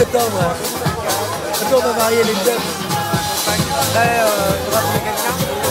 septembre. ouais. Un jour, on va marier les deux. Après, il faudra trouver quelqu'un.